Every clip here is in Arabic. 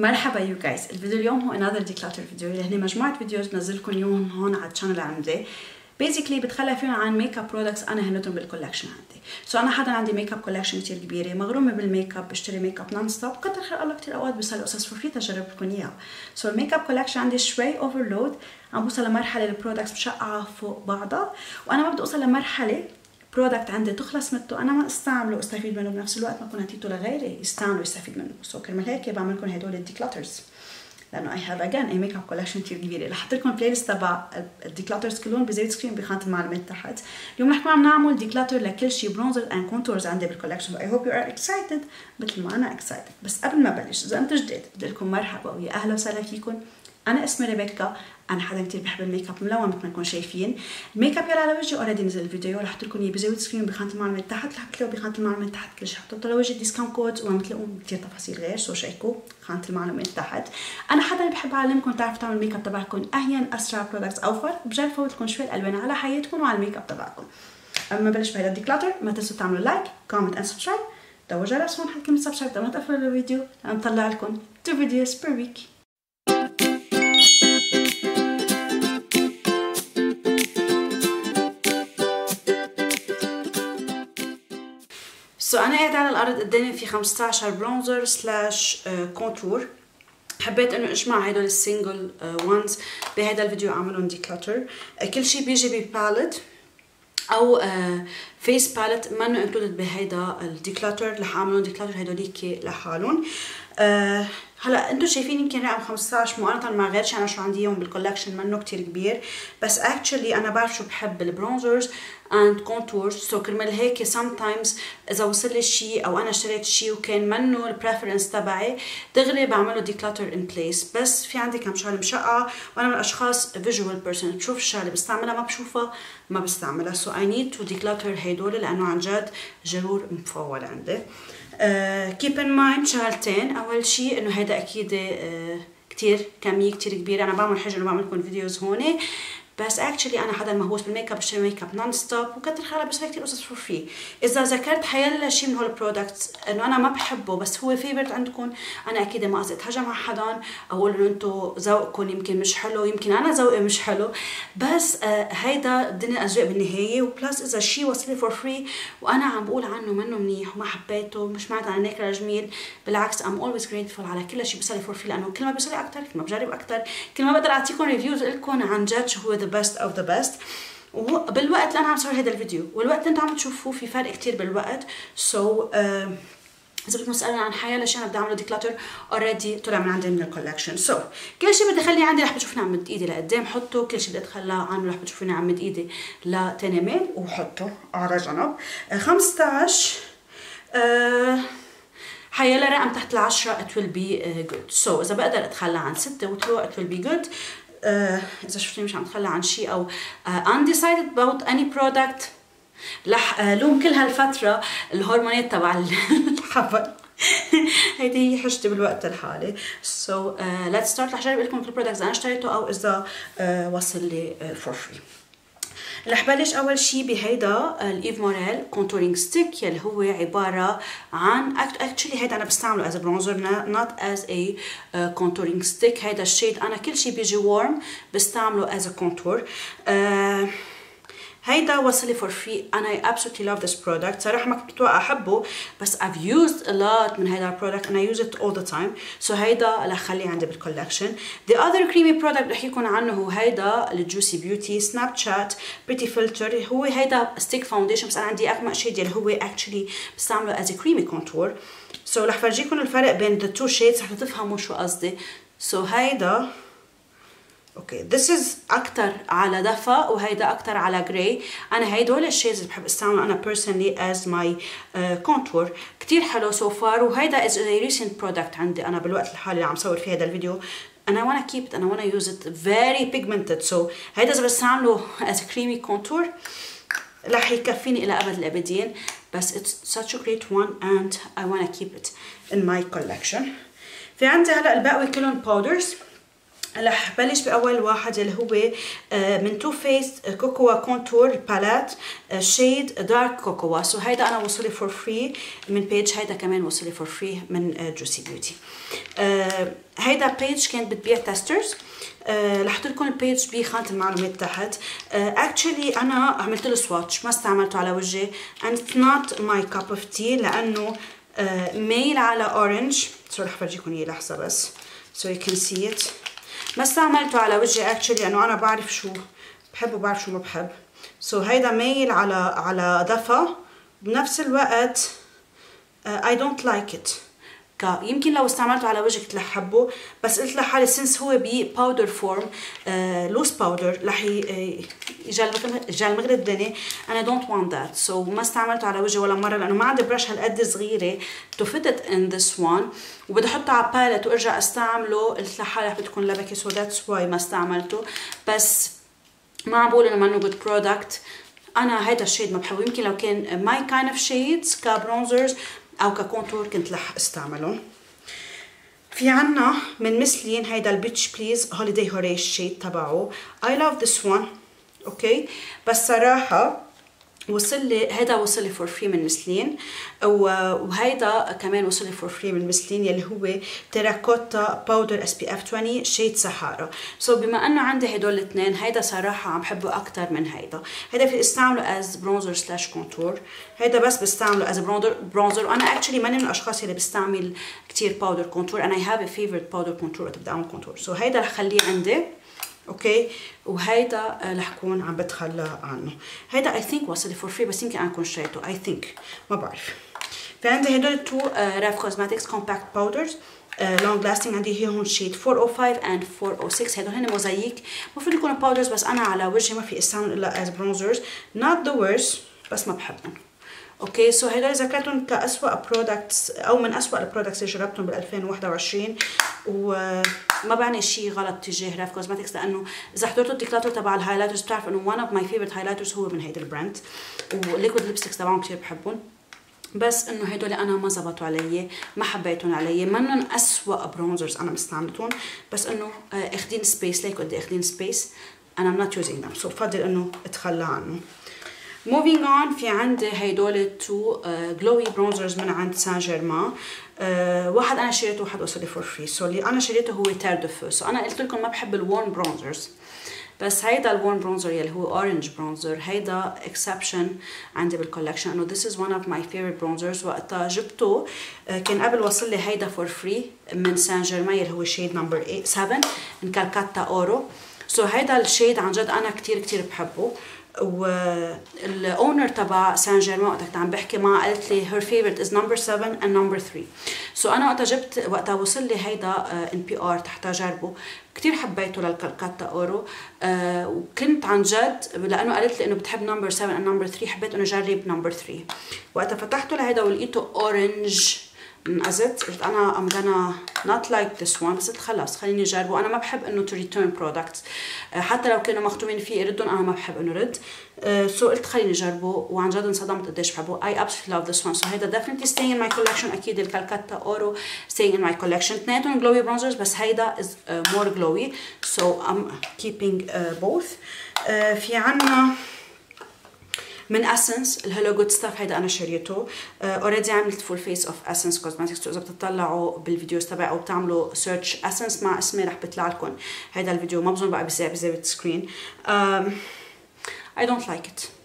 مرحبا you guys الفيديو اليوم هو another declutter video اللي هن مجموعة videos بنزلكم اليوم هون على ال channel عندي. basically بتخلى فيهم عن makeup products أنا هنتهم بال collection عندي. so so أنا حدا عندي makeup collection كثير كبيرة. مغرومة بالميك اب بشتري makeup non-stop كتر خير الله كثير أوقات بيوصل قصص for free تجرب لكم إياها. so ال makeup collection عندي شوي overload عم بوصل لمرحلة ال products مشقعه فوق بعضها. وأنا ما بدي أوصل لمرحلة product عندي تخلص منه أنا ما أستعمله واستفيد منه. بنفس الوقت ما اكون اعطيته لغيري يستعملوا يستفيد منه. so كرمال هيك بعمل لكم هدول ال declutters. لأنه I have again a makeup collection كثير كبيره رح أحط لكم playlist تبع ال declutters كلهم بزاوية ال screen بخانه المعلومات تحت. اليوم رح عم نعمل declutter لكل شيء bronzer and contours عندي بال collection I hope you are excited مثل ما أنا excited بس قبل ما بلش إذا أنتم جديد بدي لكم مرحبا ويا أهلا وسهلا فيكم. أنا اسمي ريبيكا. أنا حدا كثير بحب الميك اب ملون مثل ما انكم شايفين. الميك اب يلا على وجهي already نزل الفيديو رح لكم إياه بزاويه ال screen بخانة المعلومات تحت رح تلاقوا بخانة المعلومات تحت كل شيء حطيته لوجهي discount code وعم تلاقوا كثير تفاصيل غير so check وا خانة المعلومات تحت. أنا حدا بحب أعلمكم تعرفوا تعملوا الميك اب تبعكم أهين أسرع ب products أوفر. بجرب فوت لكم شوي الألوان على حياتكم وعلى الميك اب تبعكم. قبل ما بلش بهذا ال declutter ما تنسوا تعملوا like comment and subscribe دوروا جرس هون حط كلمه subscribe ما تقفلوا الفيديو لنطلع لكم 2 videos per week so so أنا قاعدة على الأرض قدامي في 15 bronzer slash contour حبيت إنه أجمع هدول ال single ones بهذا الفيديو أعملهم declutter كل شيء بيجي ب palette أو face palette منه included بهيدا ال declutter رح أعملهم declutter هدوليك لحالهم. أه هلا أنتم شايفين يمكن رقم 15 مقارنة مع غير شيء أنا شو عندي اياهم بال collection منه كتير كبير. بس actually أنا بعرف شو بحب ال bronzers and contours so كرمال هيك sometimes إذا وصل لي شيء أو أنا اشتريت شيء وكان منه ال preference تبعي دغري بعمله declutter in place بس في عندي كم شغلة مشقعه وأنا من الأشخاص visual person بشوف الشغلة بستعملها ما بشوفها ما بستعملها. so I need to declutter هدول لأنه عن جد جارور مفول عندي. keep in mind شغلتين. أول شيء إنه هيدا أكيد uh, كتير كمية كتير كبيرة. أنا بعمل حاجة إنه بعمل لكم videos هون بس actually أنا حدا مهووس بالميك اب بشتري makeup non-stop وكتر خير الله كثير قصص for free إذا ذكرت حيلا شيء من هول ال products إنه أنا ما بحبه بس هو favorite عندكم أنا أكيد ما قصدي اتهجم على حدا أقول إنه أنتم ذوقكم يمكن مش حلو يمكن أنا ذوقي مش حلو بس آه هيدا الدنيا أذواق بالنهاية و plus إذا شيء وصل for free وأنا عم بقول عنه منه منيح وما حبيته مش معناتها أنا ناكلة جميل بالعكس I'm always grateful على كل شيء بيصير لي for free لأنه كل ما بيصير لي أكثر كل ما بجرب أكثر كل ما بقدر أعطيكم reviews لكم عن جد شو هو the best of the best وبالوقت اللي أنا عم صور هذا الفيديو. والوقت اللي أنتم عم تشوفوه في فرق كتير بالوقت. so إذا بدكم تسالوني عن حيلا ليش أنا بدي اعمل declutter already طلع من عندي من ال collection so so, كل شيء بدي اخليه عندي رح بتشوفوني عم مد إيدي لقدام. حطه. كل شيء بدي اتخلاه عنه رح بتشوفوني عم مد إيدي ميل وحطه على جنب 15 uh, حيلا رقم تحت العشرة. It will be uh, good. So إذا بقدر أتخلى عن ستة وثلاثة it will be good. إذا شفتني مش عم اتخلى عن شيء أو uh, undecided about any product رح لوم كل هالفترة الهرمونات تبع الحبل. هيدي هي حجتي بالوقت الحالي. so let's start رح جرب لكم كل ال products أنا اشتريته أو إذا uh, وصل لي for free رح بلش أول شيء بهيدا ال Eve Morel contouring stick يلي هو عبارة عن actually هيدا أنا بستعمله as bronzer not as a contouring stick هيدا ال shade أنا كل شيء بيجي warm بستعمله as contour هيدا وصل لي for free أنا I absolutely love this product. صراحة ما كنت متوقع أحبه بس I've used a lot من هيدا ال product I use it all the time. So هيدا رح خليه عندي بال collection the other creamy product رح يكون عنه هو هيدا ال Juicy Beauty Snapchat Pretty Filter هو هيدا stick foundation بس أنا عندي أغمق shade اللي هو actually بستعمله as creamy contour. So رح فرجيكم الفرق بين the two shades حتى تفهموا شو قصدي. So هيدا okay this is أكثر على دفا وهيدا أكثر على grey أنا هيدول ال shades اللي بحب أستعمله أنا personally as my contour كثير حلو so far وهيدا is recent product عندي أنا بالوقت الحالي اللي عم صور فيه هذا ال video. It and I want to use it very pigmented. So هيدا إذا بستعمله as creamy contour رح يكفيني إلى أبد الأبدين. بس it's such a great one and I want to keep it in my collection. في عندي هلأ الباقي كلهم powders. رح بلش بأول واحد اللي هو آه، من Too Faced Cocoa Contour palette shade dark cocoa so هيدا أنا وصلي for free من page هيدا كمان وصلي for free من Juicy Beauty هيدا page كانت بتبيع testers رح أحط لكم ال page بخانة المعلومات تحت. actually أنا عملت له swatch ما استعملته على وجهي. It's not my cup of tea لأنه ميل على orange so رح فرجيكم اياه لحظة بس. So you can see it. ما استعملته على وجهي actually لأنه أنا بعرف شو بحب وبعرف شو ما بحب. so هيدا ميل على على ضفا بنفس الوقت I don't like it. يمكن لو استعملته على وجهك كنت رح حبه بس قلت لحالي since هو powder form loose powder رح يجلمغ الدنيا. أنا don't want that so ما استعملته على وجهي ولا مرة لأنه ما عندي brush هالقد صغيرة. to fit it in this one وبدي أحطه على palette وأرجع أستعمله. قلت لحالي رح بتكون لبكة so that's why ما استعملته. بس ما عم بقول إنه منه good product أنا هيدا ال shade ما بحبه. يمكن لو كان my kind of shades ك bronzers أو ككونتور كنت رح استعملهم في عنا من مسلين هيدا البيتش بليز هوليداي هوريش شيد تبعه. I love this one. أوكي بس صراحة وصل لي هيدا وصل لي فور فري من مسلين. وهيدا كمان وصل لي فور فري من مسلين يلي هو تيراكوتا باودر اس بي اف 20 شيد سهارة سو so بما أنه عندي هدول الاثنين هيدا صراحة عم بحبه أكثر من هيدا. هيدا في استعمله as bronzer slash contour هيدا بس بستعمله as bronzer bronzer وأنا actually ماني من الأشخاص اللي بستعمل كثير powder contour أنا have a favorite powder contour وقت بدي أعمل contour so هيدا رح خليه عندي. okay؟ وهيدا رح كون عم بتخلى عنه. هيدا I think وصل for free بس يمكن أنا كون شريته. I think ما بعرف. في عندي هدول two راف cosmetics compact powders long lasting عندي هي هون shade 405 and 406 هدول هن موزاييك المفروض يكونوا powders بس أنا على وجهي ما في استعمل إلا as bronzers not the worst بس ما بحبهم. okay so هدول ذكرتهم كاسوء products أو من اسوء ال products اللي جربتهم بال 2021 وما بعني شيء غلط تجاه راف cosmetics لأنه إذا حضرتوا ال declutter تبع ال highlighters بتعرف إنه one of my favorite highlighters هو من هيدا ال brand وال liquid lipsticks تبعهم كثير بحبهم. بس إنه هدول أنا ما زبطوا علي ما حبيتهم علي منن اسوء bronzers أنا مستعملتهم بس إنه اخذين space like قد اخذين space أنا not using them بفضل إنه اتخلى عنه moving on في عندي هيدول ال two glowy bronzers من عند سان جيرمان uh, واحد أنا شريته واحد وصل لي for free so اللي أنا شريته هو Terre de Feu so أنا قلت لكم ما بحب ال warm bronzers بس هيدا ال warm bronzer يلي هو orange bronzer هيدا exception عندي بال collection إنه this is one of my favorite bronzers. وقتها جبته كان قبل وصل لي هيدا for free من سان جيرمان يلي هو shade number 7 من كالكاتا اورو so هيدا ال shade عن جد أنا كتير كتير بحبه. وال owner تبع سان جيرمان وقتها كنت عم بحكي معها قالت لي her favorite is number 7 and number 3 so أنا وقتها جبت وقتها وصل لي هيدا in PR تا جربه كثير حبيته للكالكاتا أورو. آه وكنت عن جد لأنه قالت لي إنه بتحب number 7 and number 3 حبيت إنه جرب number 3 وقتها فتحته لهيدا ولقيته orange انقزت قلت أنا I'm gonna not like this one قلت خلص خليني أجربه. أنا ما بحب إنه to return product حتى لو كانوا مختومين فيه يردون أنا ما بحب إنه رد so آه، قلت خليني أجربه. وعن جد انصدمت قديش بحبه. I absolutely love this one so هيدا definitely stay in my collection أكيد الكالكاتا أورو stay in my collection اثنيناتهم glowy bronzers بس هيدا is more glowy so I'm keeping both في عنا من Essence ال Hello Good Stuff هيدا أنا شريته. already عملت full face of Essence cosmetics اذا بتطلعوا بال videos تبعي أو بتعملوا search Essence مع اسمي رح بيطلع لكم هيدا الفيديو. ما بظن بقى بزي بزي screen I don't like it.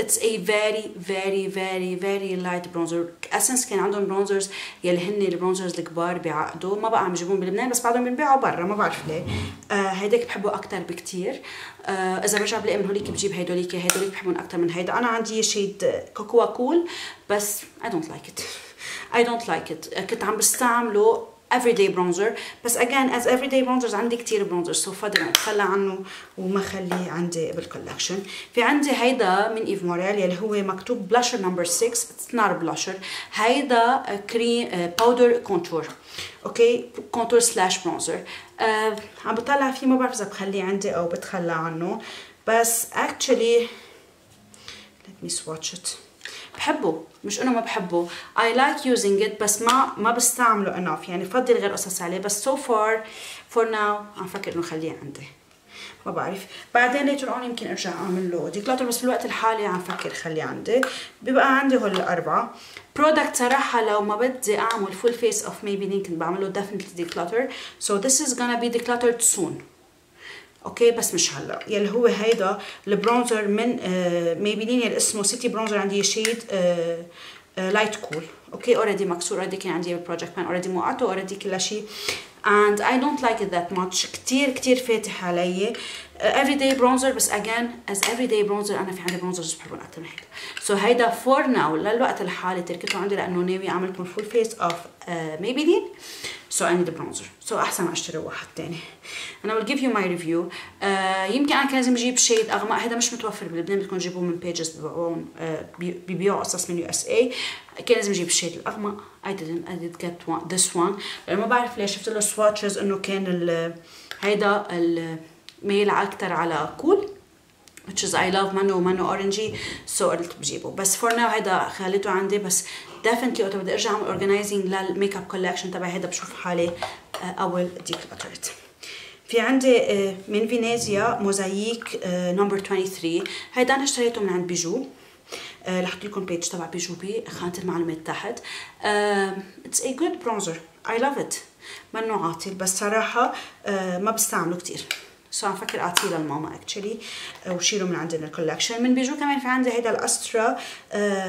It's a very very very very light bronzer. Essence كان عندهم bronzers يلي هن ال bronzers الكبار بيعقدوا. ما بقى عم يجيبون بلبنان بس بعدهم بنبيعوا برا ما بعرف ليه. آه هيداك بحبه أكثر بكثير آه إذا برجع بلاقي من هوليك بجيب هيدوليك هيدوليك بحبهم أكثر من هيدا. أنا عندي shade Cocoa Cool بس I don't like it. I don't like it. كنت عم بستعمله everyday bronzer. بس again as everyday bronzers عندي كتير bronzers. So فضل اتخلى عنه وما خليه عندي بال collection في عندي هيدا من Yves Morel يلي هو مكتوب blusher number 6 it's not blusher هيدا cream powder contour okay contour slash bronzer عم بطلع فيه ما بعرف إذا بخليه عندي أو بتخلى عنه. بس actually let me swatch it. بحبه مش إنه ما بحبه. I like using it بس ما ما بستعمله enough. يعني بفضل غير قصص عليه. بس so far for now عم فكر إنه خليه عندي. ما بعرف. بعدين later on يمكن أرجع أعمل له declutter بس في الوقت الحالي عم فكر خليه عندي. بيبقى عندي هول الأربعة. product صراحة لو ما بدي أعمل full face of maybe كنت بعمله definitely declutter. So this is gonna be decluttered soon. أوكي؟ بس مش هلأ. يلي هو هيدا ال bronzer من آه Maybelline يلي اسمه City Bronzer عندي shade آه آه light cool أوكي؟ already مكسور. already كان عندي ال project pan already موقعته already كل شيء and I don't like it that much. كتير كتير فاتح علي. Everyday bronzer بس again as everyday bronzer أنا في عندي bronzers بحبهم أكتر من هيدا. So هيدا for now للوقت الحالي تركته عندي لأنه ناوي أعمل لكم uh, Maybelline. So I need a bronzer. So أحسن ما أشتري واحد I will give you my review. Uh, يمكن أنا كان لازم أجيب shade أغمق. هذا مش متوفر بلبنان بدكم تجيبوه من ببيعون uh, بيبيعوا قصص من يو اس اي كان لازم أجيب ال shade الأغمق. I didn't. I did get one, this one. لأنه ما بعرف ليش. شفت له swatches إنه كان ال هيدا الميل أكثر على cool which is I love منه منه orangey so قلت بجيبه. بس for now هيدا خليته عندي بس definitely وقت بدي أرجع أعمل organizing لل makeup collection تبعي هيدا بشوف حالي all decluttered في عندي من فينيزيا موزاييك number 23 هيدا أنا اشتريته من عند بيجو. رح أحط لكم page تبع بيجو بي خانة المعلومات تحت. it's a good bronzer I love it منه عاطل بس صراحة uh, ما بستعمله كثير so عم فكر أعطيه للماما actually وشيله من عندنا ال collection من بيجو كمان في عندي هيدا ال Astra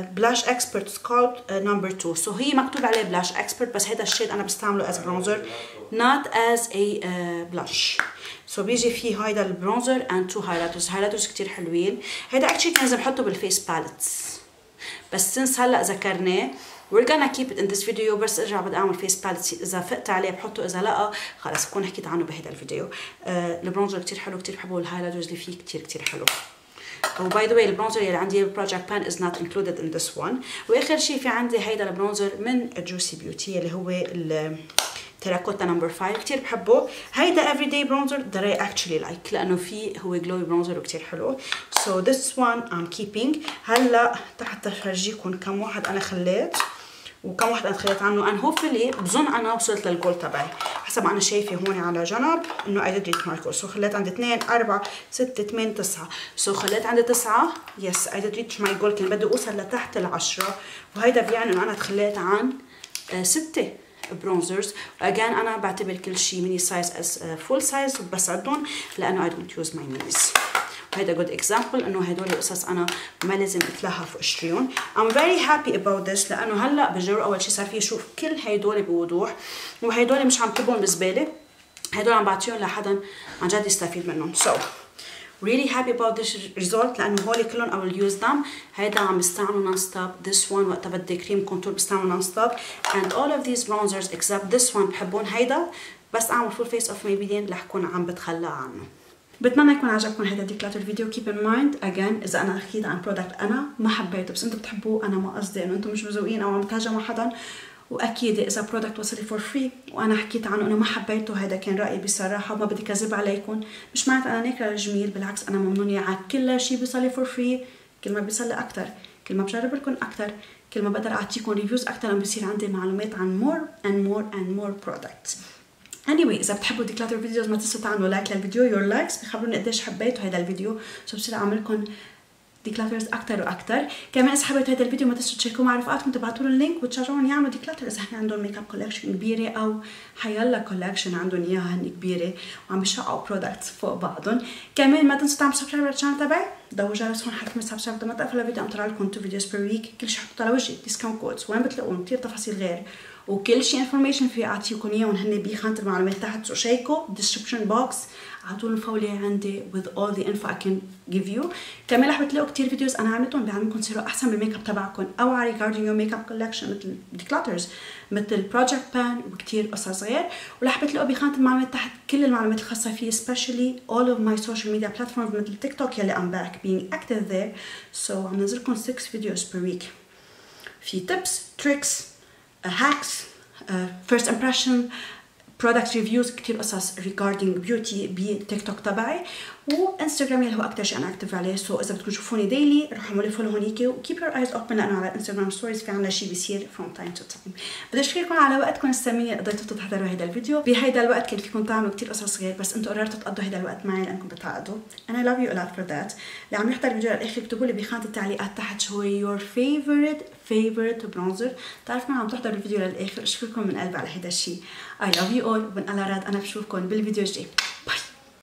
Blush Expert Sculpt number 2 so هي مكتوب عليه Blush Expert بس هيدا ال shade أنا بستعمله as bronzer as a uh, blush. so بيجي فيه هيدا ال bronzer and two highlighters highlighters كتير حلوين. هيدا actually كان لازم احطه بال face palettes بس since هلأ ذكرناه we're gonna keep it in this video. بس ارجع بدي أعمل face palettes إذا فقت عليه بحطه إذا لا خلص بكون حكيت عنه بهذا الفيديو. آه ال bronzer كتير حلو كتير بحبه. وال highlighters اللي فيه كتير كتير حلو. و by the way ال bronzer اللي عندي بال project pan is not included in this one وآخر شيء في عندي هيدا ال bronzer من جوسي Beauty اللي هو Terracotta number 5 كتير بحبه. هيدا everyday bronzer that I actually like لأنه في هو glowy bronzer وكتير حلو. So this one I'm keeping. هلأ تحت افرجيكم كم واحد أنا خليت. وكم واحد أنا تخليت عنه. أنا hopefully بظن أنا وصلت للجول تبعي. حسب أنا شايفة هون على جنب إنه I did ماركو so خليت عندي 2 4 6 8 9 so خليت عندي 9 yes I did my goal كان بدي أوصل لتحت العشرة. وهيدا بيعني إنه أنا تخليت عن 6 bronzers و again أنا بعتبر كل شيء mini size as full size وبسعدهم لأنه I don't use my minis وهيدا good example إنه هدول القصص أنا ما لازم اتلهف واشتريهم I'm very happy about this لأنه هلأ بالجو أول شيء صار في أشوف كل هدول بوضوح وهدول مش عم كبهم بزباله هدول عم بعطيهم لحدا عن جد يستفيد منهم. So really happy about this result لأنه هول كلهم I will use them. هيدا عم بستعمله non stop this one وقتها بدي كريم كونتور بستعمله non stop and all of these bronzers except this one بحبهم هيدا. بس أعمل full face of Maybelline رح كون عم بتخلى عنه. بتمنى يكون عجبكم هذا declutter video keep in mind again إذا أنا حكيت عن product أنا ما حبيته. بس أنتم بتحبوه أنا ما قصدي إنه أنتم مش مذوقين أو عم تهاجموا حدا. وأكيد إذا product وصل لي for free وأنا حكيت عنه إنه ما حبيته هذا كان رأيي بصراحة وما بدي كذب عليكم. مش معناتها أنا ناكره الجميل بالعكس أنا ممنونة على كل شيء بيصل لي for free كل ما بيصل لي أكثر كل ما بجرب لكم أكثر كل ما بقدر أعطيكم reviews أكثر عم بصير عندي معلومات عن more and more and more products anyway إذا بتحبوا declutter videos ما تنسوا تعملوا like للفيديو your likes بخبروني قديش حبيتوا هذا الفيديو. so بصير اعمل لكم declutters أكثر وأكثر كمان إذا حبيتوا هذا الفيديو ما تنسوا تشاركوه مع رفقاتكم تبعتوا لهم ال link وتشجعوهم يعملوا declutter إذا هن عندهم makeup collection كبيرة أو حيلا collection عندهم إياها هن كبيرة وعم بيشقوا products فوق بعضهم. كمان ما تنسوا تعملوا subscribe لل channel تبعي. ضووا جرس هون حتى subscribe ما تقفلوا الفيديو عم طلع لكم two videos per week كل شيء حطوا على وجهي. discount codes وين بتلاقون كثير تفاصيل غير. وكل شيء information في اعطيكم اياهم هن بخانه المعلومات تحت so شيكوا description box اعطوني فولي عندي with all the info I can give you. كمان رح بتلاقوا كثير videos أنا عملتهم بيعلمكم تصيروا احسن بالميك اب تبعكم أو على regarding your makeup collection مثل declutters مثل project pan وكثير قصص غير ورح بتلاقوا بخانه المعلومات تحت كل المعلومات الخاصه فيه especially all of my social media platforms مثل تيك توك يلي I'm back being active there. So عم ننزلكم 6 videos per week. في tips tricks hacks uh, first impression product reviews كتير قصص regarding beauty بتيك توك تبعي وانستغرام اللي هو أكثر شيء أنا active عليه. so so إذا بدكم تشوفوني daily روحوا اعملوا follow هونيك و keep your eyes open لأنه على الانستغرام stories في عنا شيء بيصير from time to time بدي اشكركم على وقتكم الثمين قضيتوا تحضروا هذا الفيديو. بهيدا الوقت كان فيكم تعملوا كثير قصص غير بس أنتم قررتوا تقضوا هذا الوقت معي لأنكم بتعقدوا. I love you all for that. اللي عم يحضر الفيديو للآخر اكتبوا لي بخانة التعليقات تحت شو your favorite favorite bronzer بتعرفوا عم تحضروا الفيديو للآخر؟ أشكركم من قلبي على هذا الشيء. I love you all. وإن الله راد أنا بشوفكم بالفيديو الجاي.